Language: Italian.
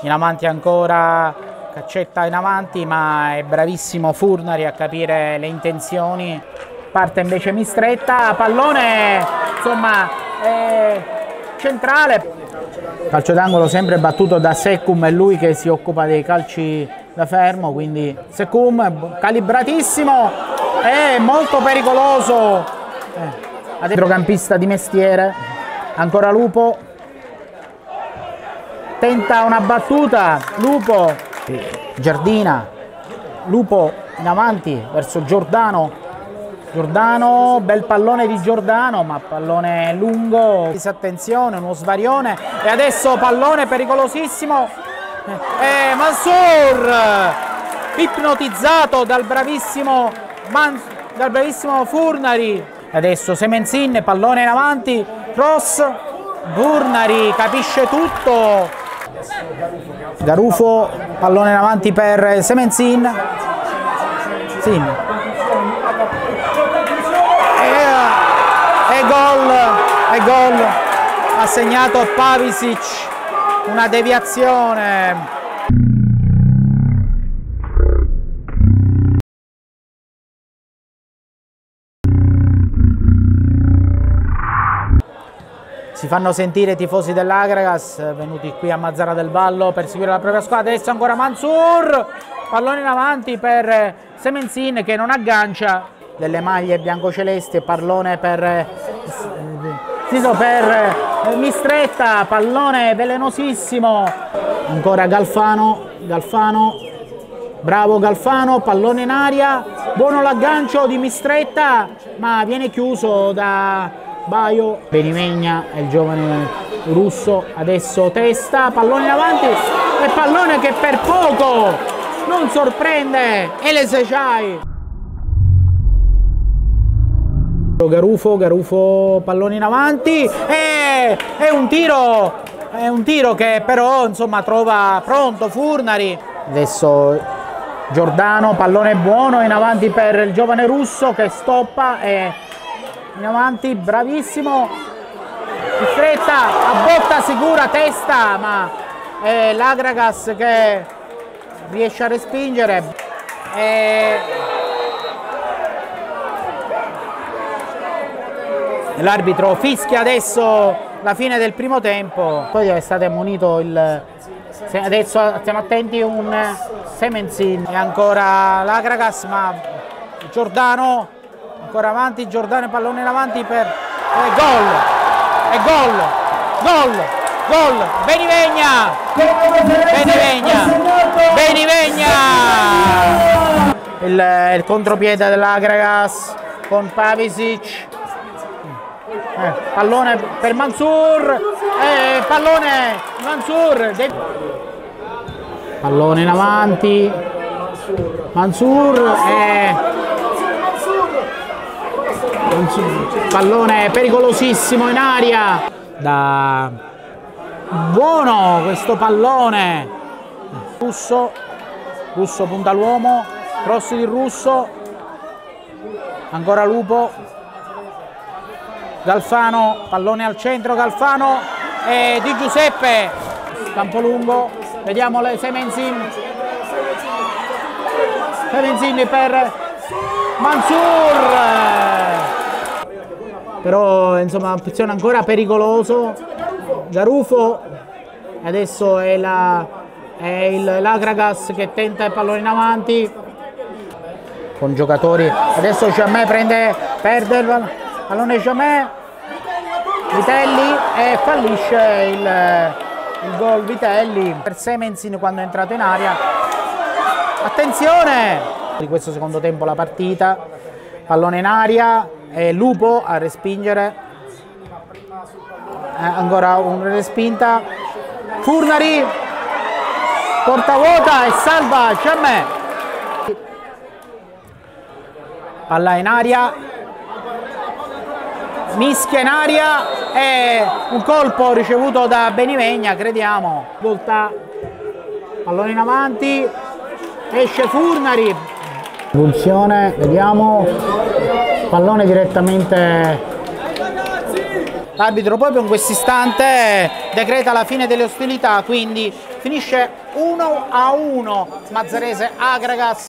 In avanti ancora caccetta in avanti ma è bravissimo Furnari a capire le intenzioni. Parte invece Mistretta pallone insomma centrale. Calcio d'angolo sempre battuto da Secum è lui che si occupa dei calci da fermo quindi Secum calibratissimo è molto pericoloso. Eh, centrocampista di mestiere ancora Lupo tenta una battuta Lupo Giardina Lupo in avanti verso Giordano. Giordano, bel pallone di Giordano, ma pallone lungo, disattenzione, uno svarione. E adesso pallone pericolosissimo. E Mansur ipnotizzato dal bravissimo, Man, dal bravissimo Furnari. Adesso Semenzin, pallone in avanti cross, Furnari capisce tutto Garufo, pallone in avanti per Semenzin sì. e gol, e gol ha segnato Pavisic, una deviazione. Si fanno sentire i tifosi dell'Agragas venuti qui a Mazzara del Vallo per seguire la propria squadra. Adesso ancora Mansur, pallone in avanti per Semenzin che non aggancia. Delle maglie biancocelesti, pallone per, Siso per Mistretta, pallone velenosissimo, ancora Galfano, Galfano, bravo Galfano, pallone in aria, buono l'aggancio di Mistretta, ma viene chiuso da Baio, Benimegna è il giovane russo, adesso testa, pallone in avanti e pallone che per poco non sorprende Elesejai. Garufo, Garufo pallone in avanti e è un tiro, è un tiro che però insomma trova pronto Furnari. Adesso Giordano, pallone buono in avanti per il giovane russo che stoppa e in avanti, bravissimo. In fretta, a botta sicura, testa, ma è l'Agragas che riesce a respingere. E L'arbitro fischia adesso la fine del primo tempo, poi è stato ammonito il... Adesso stiamo attenti un Semenzin. E ancora l'Agragas, ma Giordano, ancora avanti, Giordano pallone in avanti per e gol, e gol, gol, gol, Benivegna, Benivegna, Benivegna, il, il contropiede dell'Agragas con Pavisic, eh, pallone per Mansur, eh, pallone Mansur, pallone in avanti, Mansur, eh, pallone pericolosissimo in aria, da buono questo pallone, Russo, Russo punta l'uomo, cross di Russo, ancora Lupo, Galfano, pallone al centro, Galfano e Di Giuseppe, campo lungo, vediamo Semenzin, Semenzin per Mansur, però insomma posizione ancora pericoloso, Garufo, adesso è la è l'Agragas che tenta il pallone in avanti. Con giocatori adesso Jamè prende perde il pallone Jamè Vitelli e fallisce il, il gol Vitelli. Per Semenzin quando è entrato in aria. Attenzione! Di questo secondo tempo la partita. Pallone in aria e Lupo a respingere. Eh, ancora una respinta. Furnari porta vuota e salva Ciamè palla in aria mischia in aria e un colpo ricevuto da Benivegna, crediamo. Volta, pallone in avanti, esce Furnari. Funzione, vediamo, pallone direttamente L'arbitro proprio in questo istante decreta la fine delle ostilità, quindi finisce 1 a 1 Mazzarese Agragas.